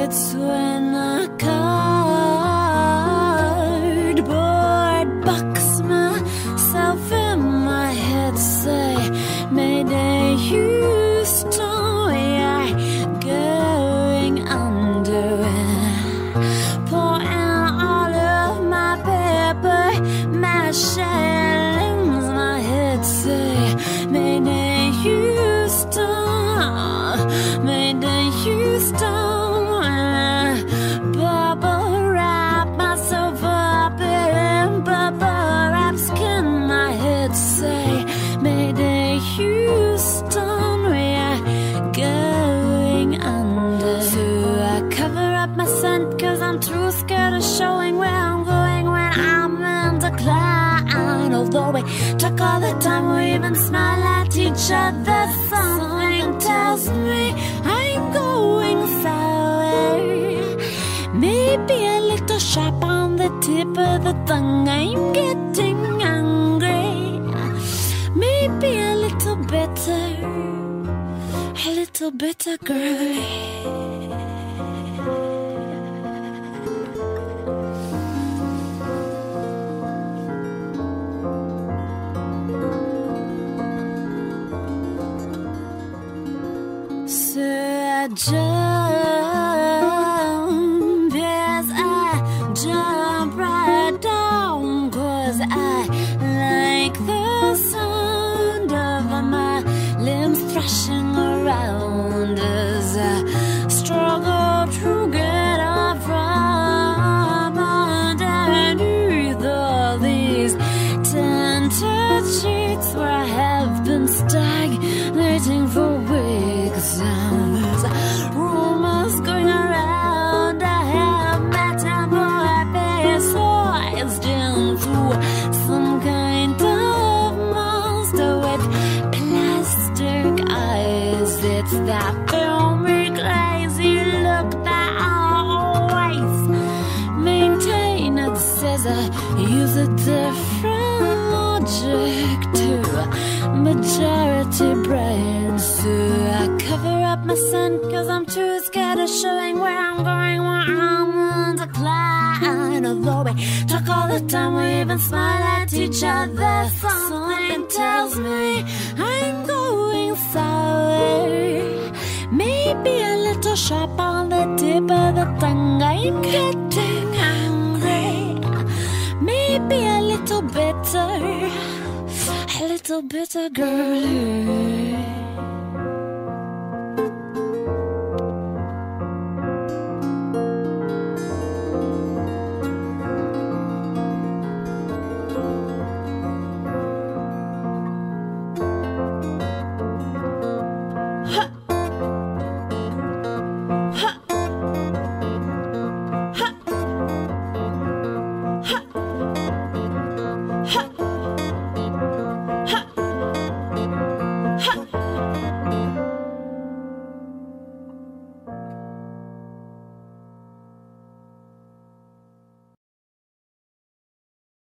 It's when a cardboard box myself in my head say, Mayday, Houston, we are going under. Pouring all of my paper, my shillings, my head say, Mayday, Houston, Mayday, Houston. Time, we even smile at each other. Something tells me I'm going sour. Maybe a little sharp on the tip of the tongue. I'm getting angry. Maybe a little bitter, a little bitter girl. Jump, yes, I jump right down, cause I That filmy, crazy look that I always maintain. It says I use a different logic to majority brain. So I cover up my scent cause I'm too scared of showing where I'm going when I'm on decline. Although we took all the time, we even smile at each other. Something tells of the tongue. I'm getting angry. Maybe a little bitter, a little bitter girl.